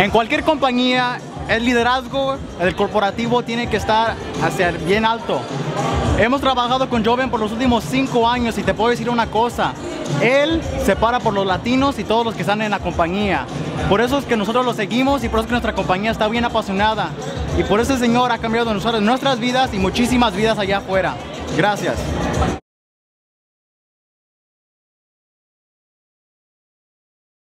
En cualquier compañía, el liderazgo del corporativo tiene que estar hacia bien alto. Hemos trabajado con Joven por los últimos cinco años y te puedo decir una cosa. Él se para por los latinos y todos los que están en la compañía. Por eso es que nosotros lo seguimos y por eso es que nuestra compañía está bien apasionada. Y por eso el Señor ha cambiado nuestras vidas y muchísimas vidas allá afuera. Gracias.